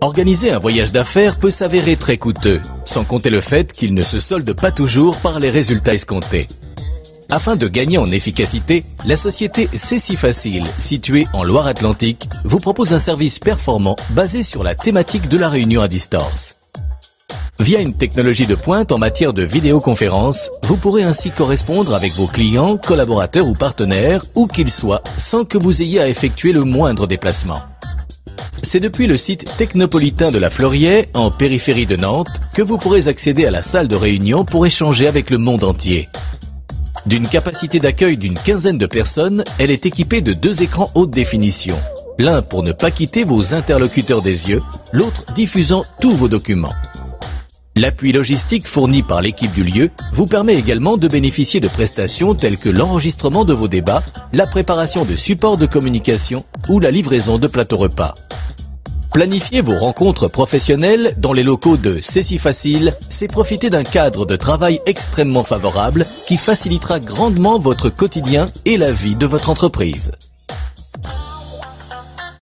Organiser un voyage d'affaires peut s'avérer très coûteux, sans compter le fait qu'il ne se solde pas toujours par les résultats escomptés. Afin de gagner en efficacité, la société C'est si facile, située en Loire-Atlantique, vous propose un service performant basé sur la thématique de la réunion à distance. Via une technologie de pointe en matière de vidéoconférence, vous pourrez ainsi correspondre avec vos clients, collaborateurs ou partenaires, où qu'ils soient, sans que vous ayez à effectuer le moindre déplacement. C'est depuis le site technopolitain de la Fleurier, en périphérie de Nantes, que vous pourrez accéder à la salle de réunion pour échanger avec le monde entier. D'une capacité d'accueil d'une quinzaine de personnes, elle est équipée de deux écrans haute définition. L'un pour ne pas quitter vos interlocuteurs des yeux, l'autre diffusant tous vos documents. L'appui logistique fourni par l'équipe du lieu vous permet également de bénéficier de prestations telles que l'enregistrement de vos débats, la préparation de supports de communication ou la livraison de plateaux repas. Planifier vos rencontres professionnelles dans les locaux de C'est si facile, c'est profiter d'un cadre de travail extrêmement favorable qui facilitera grandement votre quotidien et la vie de votre entreprise.